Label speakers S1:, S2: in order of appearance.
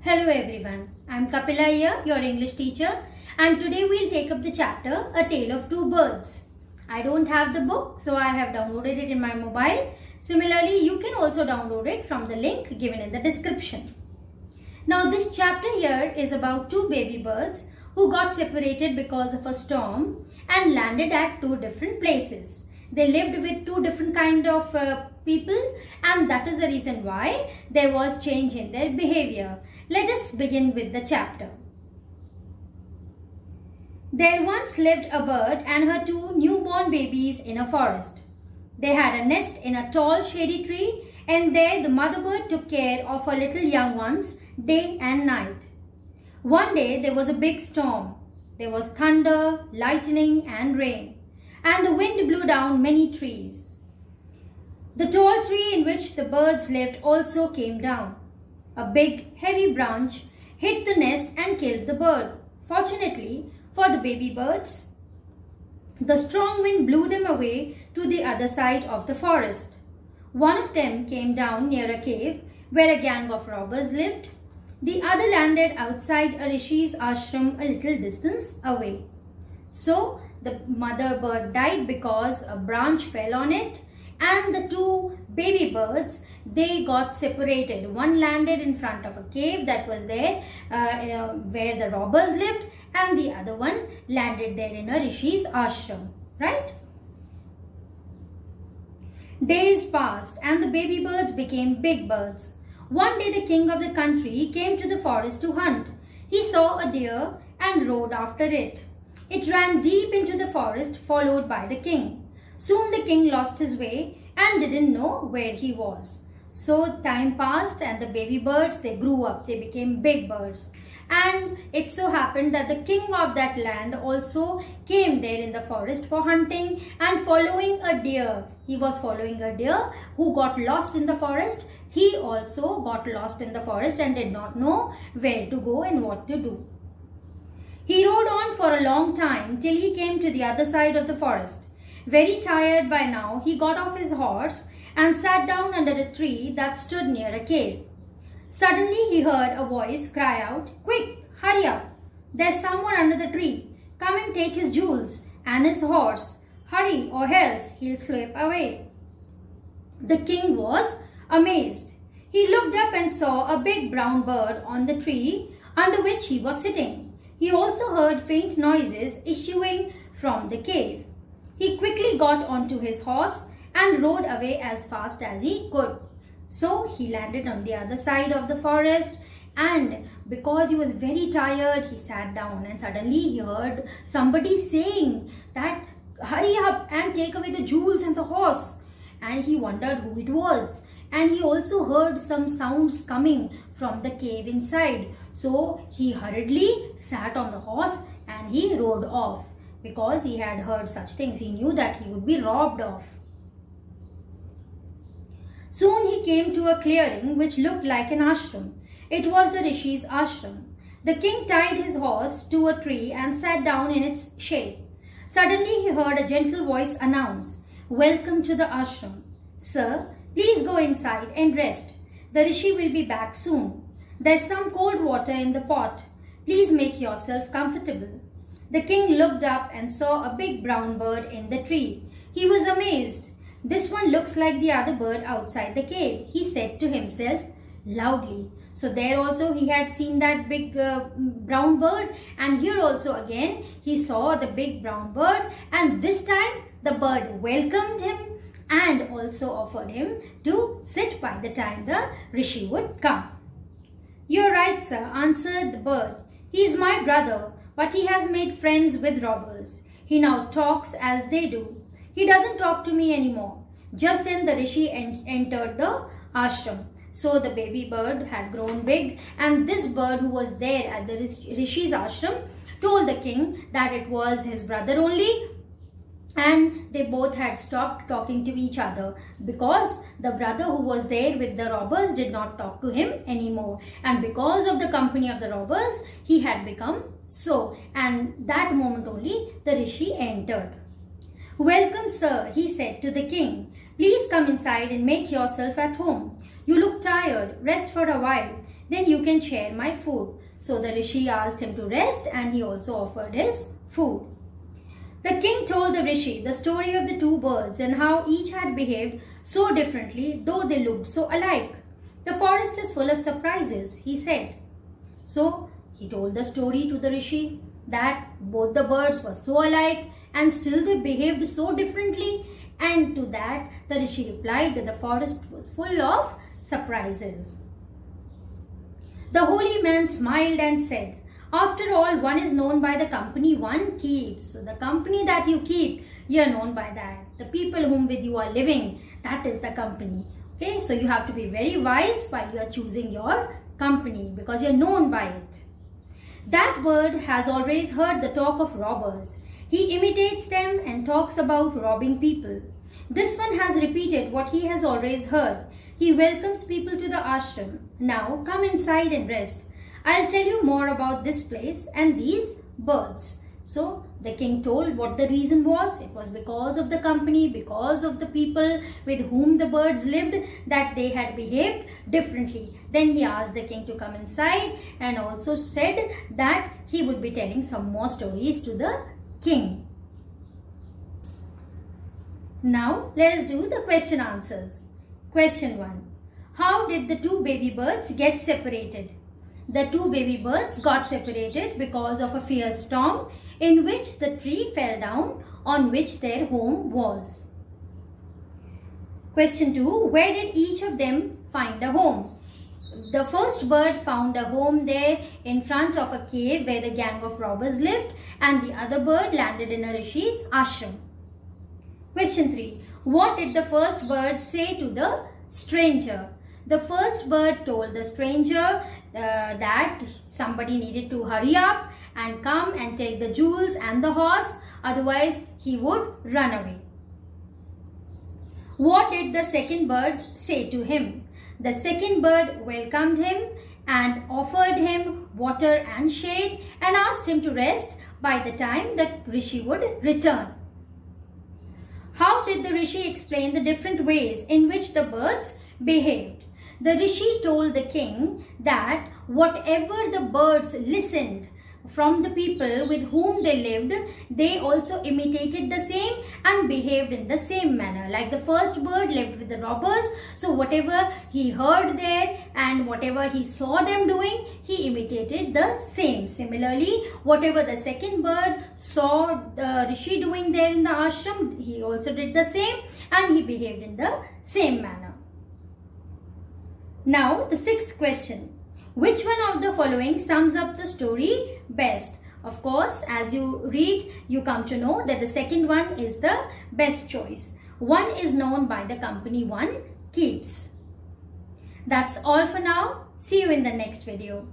S1: Hello everyone, I'm Kapila here, your English teacher and today we'll take up the chapter A Tale of Two Birds. I don't have the book so I have downloaded it in my mobile. Similarly, you can also download it from the link given in the description. Now this chapter here is about two baby birds who got separated because of a storm and landed at two different places. They lived with two different kind of uh, people and that is the reason why there was change in their behavior. Let us begin with the chapter. There once lived a bird and her two newborn babies in a forest. They had a nest in a tall shady tree and there the mother bird took care of her little young ones day and night. One day there was a big storm. There was thunder, lightning and rain and the wind blew down many trees. The tall tree in which the birds lived also came down. A big, heavy branch hit the nest and killed the bird. Fortunately for the baby birds, the strong wind blew them away to the other side of the forest. One of them came down near a cave where a gang of robbers lived. The other landed outside a rishi's ashram a little distance away. So the mother bird died because a branch fell on it and the two baby birds they got separated. One landed in front of a cave that was there uh, where the robbers lived and the other one landed there in a rishi's ashram right? Days passed and the baby birds became big birds. One day the king of the country came to the forest to hunt. He saw a deer and rode after it. It ran deep into the forest followed by the king. Soon the king lost his way and didn't know where he was. So time passed and the baby birds, they grew up. They became big birds. And it so happened that the king of that land also came there in the forest for hunting and following a deer. He was following a deer who got lost in the forest. He also got lost in the forest and did not know where to go and what to do. He rode on for a long time till he came to the other side of the forest. Very tired by now, he got off his horse and sat down under a tree that stood near a cave. Suddenly he heard a voice cry out, Quick, hurry up. There's someone under the tree. Come and take his jewels and his horse. Hurry or else he'll slip away. The king was amazed. He looked up and saw a big brown bird on the tree under which he was sitting. He also heard faint noises issuing from the cave. He quickly got onto his horse and rode away as fast as he could. So he landed on the other side of the forest and because he was very tired he sat down and suddenly he heard somebody saying that hurry up and take away the jewels and the horse and he wondered who it was and he also heard some sounds coming from the cave inside. So he hurriedly sat on the horse and he rode off because he had heard such things. He knew that he would be robbed of. Soon he came to a clearing which looked like an ashram. It was the Rishi's ashram. The king tied his horse to a tree and sat down in its shade. Suddenly he heard a gentle voice announce, Welcome to the ashram. Sir, Please go inside and rest. The Rishi will be back soon. There's some cold water in the pot. Please make yourself comfortable. The king looked up and saw a big brown bird in the tree. He was amazed. This one looks like the other bird outside the cave, he said to himself loudly. So there also he had seen that big uh, brown bird and here also again he saw the big brown bird and this time the bird welcomed him and also offered him to sit by the time the rishi would come. You're right, sir, answered the bird. He is my brother, but he has made friends with robbers. He now talks as they do. He doesn't talk to me anymore. Just then the rishi en entered the ashram. So the baby bird had grown big and this bird who was there at the rishi's ashram told the king that it was his brother only and they both had stopped talking to each other because the brother who was there with the robbers did not talk to him anymore. And because of the company of the robbers he had become so. And that moment only the rishi entered. Welcome sir he said to the king. Please come inside and make yourself at home. You look tired. Rest for a while. Then you can share my food. So the Rishi asked him to rest and he also offered his food. The king told the Rishi the story of the two birds and how each had behaved so differently though they looked so alike. The forest is full of surprises, he said. So he told the story to the Rishi that both the birds were so alike and still they behaved so differently and to that the Rishi replied that the forest was full of surprises. The holy man smiled and said, After all, one is known by the company one keeps. So the company that you keep, you are known by that. The people whom with you are living, that is the company. Okay, so you have to be very wise while you are choosing your company because you are known by it. That bird has always heard the talk of robbers. He imitates them and talks about robbing people. This one has repeated what he has always heard. He welcomes people to the ashram. Now come inside and rest. I'll tell you more about this place and these birds. So the king told what the reason was. It was because of the company, because of the people with whom the birds lived that they had behaved differently. Then he asked the king to come inside and also said that he would be telling some more stories to the king. Now let us do the question answers. Question 1. How did the two baby birds get separated? The two baby birds got separated because of a fierce storm in which the tree fell down on which their home was. Question 2. Where did each of them find a home? The first bird found a home there in front of a cave where the gang of robbers lived and the other bird landed in a rishi's ashram. Question 3. What did the first bird say to the stranger? The first bird told the stranger uh, that somebody needed to hurry up and come and take the jewels and the horse otherwise he would run away. What did the second bird say to him? The second bird welcomed him and offered him water and shade and asked him to rest by the time the rishi would return. How did the rishi explain the different ways in which the birds behaved? The rishi told the king that whatever the birds listened from the people with whom they lived, they also imitated the same and behaved in the same manner. Like the first bird lived with the robbers, so whatever he heard there and whatever he saw them doing, he imitated the same. Similarly, whatever the second bird saw the rishi doing there in the ashram, he also did the same and he behaved in the same manner. Now, the sixth question. Which one of the following sums up the story best? Of course, as you read, you come to know that the second one is the best choice. One is known by the company one keeps. That's all for now. See you in the next video.